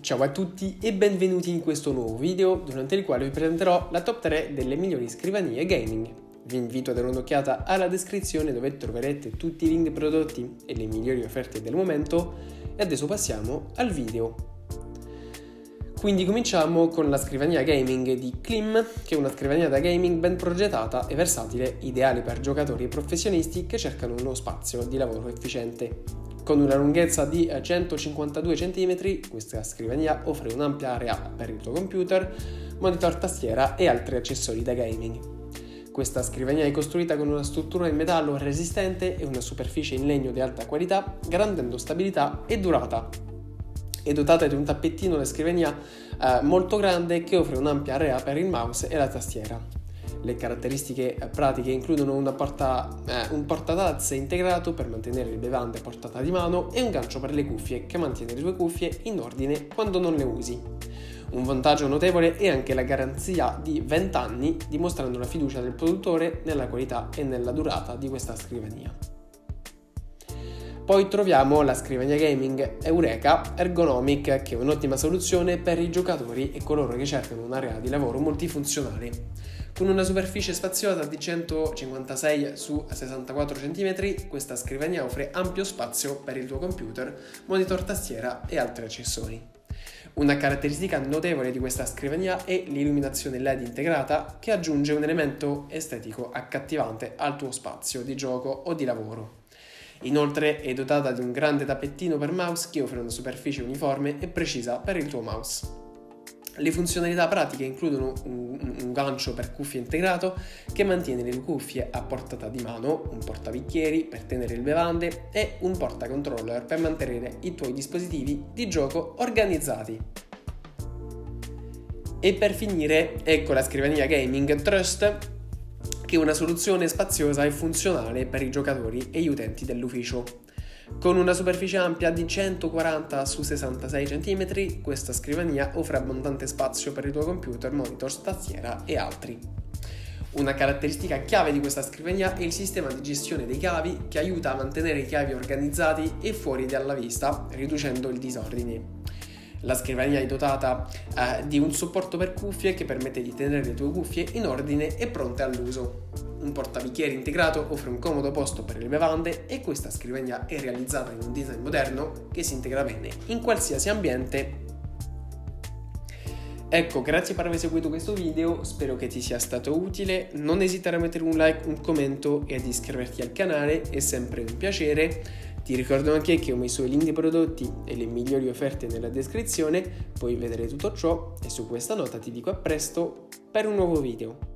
Ciao a tutti e benvenuti in questo nuovo video durante il quale vi presenterò la top 3 delle migliori scrivanie gaming. Vi invito a dare un'occhiata alla descrizione dove troverete tutti i link prodotti e le migliori offerte del momento e adesso passiamo al video. Quindi cominciamo con la scrivania gaming di Klim, che è una scrivania da gaming ben progettata e versatile, ideale per giocatori e professionisti che cercano uno spazio di lavoro efficiente. Con una lunghezza di 152 cm, questa scrivania offre un'ampia area per il tuo computer, monitor tastiera e altri accessori da gaming. Questa scrivania è costruita con una struttura in metallo resistente e una superficie in legno di alta qualità, garantendo stabilità e durata. È dotata di un tappettino da scrivania eh, molto grande che offre un'ampia area per il mouse e la tastiera. Le caratteristiche pratiche includono porta, eh, un portatazze integrato per mantenere le bevande a portata di mano e un gancio per le cuffie che mantiene le tue cuffie in ordine quando non le usi. Un vantaggio notevole è anche la garanzia di 20 anni, dimostrando la fiducia del produttore nella qualità e nella durata di questa scrivania. Poi troviamo la scrivania gaming Eureka Ergonomic, che è un'ottima soluzione per i giocatori e coloro che cercano un'area di lavoro multifunzionale. Con una superficie spaziosa di 156 su 64 cm, questa scrivania offre ampio spazio per il tuo computer, monitor tastiera e altri accessori. Una caratteristica notevole di questa scrivania è l'illuminazione LED integrata che aggiunge un elemento estetico accattivante al tuo spazio di gioco o di lavoro. Inoltre è dotata di un grande tappettino per mouse che offre una superficie uniforme e precisa per il tuo mouse. Le funzionalità pratiche includono un, un, gancio per cuffie integrato che mantiene le cuffie a portata di mano, un portabicchieri per tenere le bevande e un portacontroller per mantenere i tuoi dispositivi di gioco organizzati. E per finire, ecco la scrivania gaming Trust, che una soluzione spaziosa e funzionale per i giocatori e gli utenti dell'ufficio. Con una superficie ampia di 140 su 66 cm, questa scrivania offre abbondante spazio per il tuo computer, monitor, tastiera e altri. Una caratteristica chiave di questa scrivania è il sistema di gestione dei cavi che aiuta a mantenere i cavi organizzati e fuori dalla vista, riducendo il disordine. La scrivania è dotata eh, di un supporto per cuffie che permette di tenere le tue cuffie in ordine e pronte all'uso un portabicchieri integrato offre un comodo posto per le bevande e questa scrivania è realizzata in un design moderno che si integra bene in qualsiasi ambiente. Ecco, grazie per aver seguito questo video, spero che ti sia stato utile, non esitare a mettere un like, un commento e ad iscriverti al canale, è sempre un piacere. Ti ricordo anche che ho messo i link dei prodotti e le migliori offerte nella descrizione, puoi vedere tutto ciò e su questa nota ti dico a presto per un nuovo video.